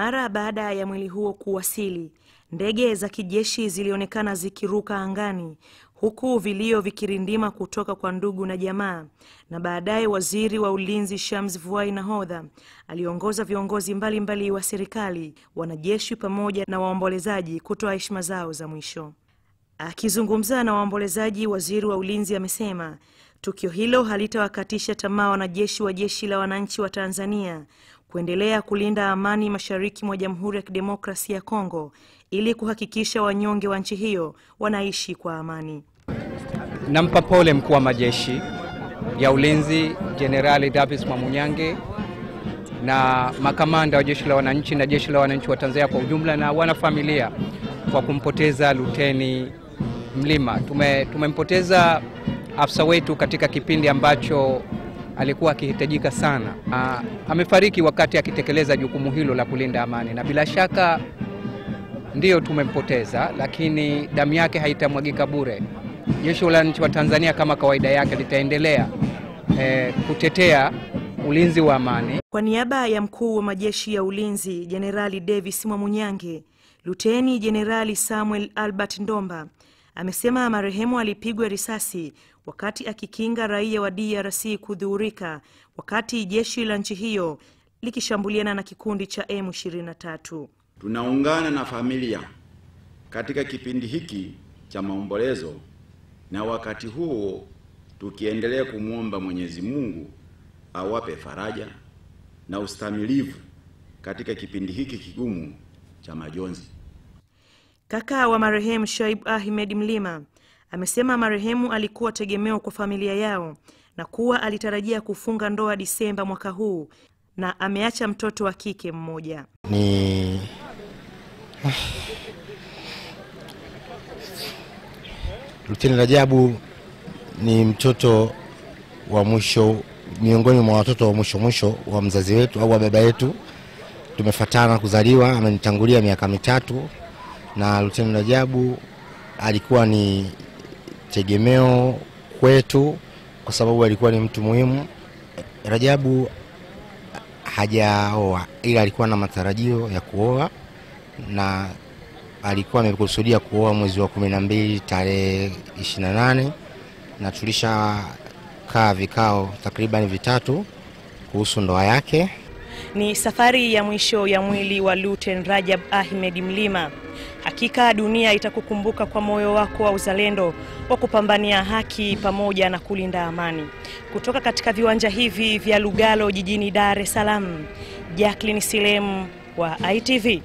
Mara baada ya mwili huo kuwasili, ndege za kijeshi zilionekana zikiruka angani huku vilio vikirindima kutoka kwa ndugu na jamaa, na baadaye waziri wa ulinzi Shams Vuai Nahodha aliongoza viongozi mbalimbali mbali wa serikali, wanajeshi pamoja na waombolezaji kutoa heshima zao za mwisho. Akizungumza na waombolezaji, waziri wa ulinzi amesema tukio hilo halitawakatisha tamaa wanajeshi wa jeshi la wananchi wa Tanzania kuendelea kulinda amani mashariki mwa Jamhuri ya Kidemokrasia ya Kongo ili kuhakikisha wanyonge wa nchi hiyo wanaishi kwa amani. Nampa pole mkuu wa majeshi ya ulinzi Jenerali Davis Mwamunyange na makamanda wa jeshi la wananchi na jeshi la wananchi wa Tanzania kwa ujumla na wanafamilia kwa kumpoteza Luteni Mlima. Tume, tumempoteza afisa wetu katika kipindi ambacho alikuwa akihitajika sana. A, amefariki wakati akitekeleza jukumu hilo la kulinda amani, na bila shaka ndiyo tumempoteza, lakini damu yake haitamwagika bure. Jeshi la wananchi wa Tanzania kama kawaida yake litaendelea e, kutetea ulinzi wa amani. Kwa niaba ya mkuu wa majeshi ya ulinzi Jenerali Davis Mwamunyange, Luteni Jenerali Samuel Albert Ndomba amesema marehemu alipigwa risasi wakati akikinga raia wa DRC kudhuhurika wakati jeshi la nchi hiyo likishambuliana na kikundi cha M23. Tunaungana na familia katika kipindi hiki cha maombolezo na wakati huo tukiendelea kumwomba Mwenyezi Mungu awape faraja na ustamilivu katika kipindi hiki kigumu cha majonzi. Kaka wa marehemu Shaib Ahmed Mlima amesema marehemu alikuwa tegemeo kwa familia yao na kuwa alitarajia kufunga ndoa Disemba mwaka huu na ameacha mtoto wa kike mmoja. Ni Luteni Rajabu ni mtoto wa mwisho miongoni mwa watoto wa mwisho mwisho wa mzazi wetu au wa baba yetu. Tumefatana kuzaliwa, amenitangulia miaka mitatu, na Luteni Rajabu alikuwa ni tegemeo kwetu kwa sababu alikuwa ni mtu muhimu. Rajabu hajaoa ila alikuwa na matarajio ya kuoa na alikuwa amekusudia kuoa mwezi wa kumi na mbili tarehe ishirini na nane na tulishakaa vikao takriban vitatu kuhusu ndoa yake. Ni safari ya mwisho ya mwili wa Luten Rajab Ahmed Mlima. Hakika dunia itakukumbuka kwa moyo wako wa uzalendo wa kupambania haki pamoja na kulinda amani. Kutoka katika viwanja hivi vya Lugalo jijini Dar es Salaam, Jacqueline Silem wa ITV.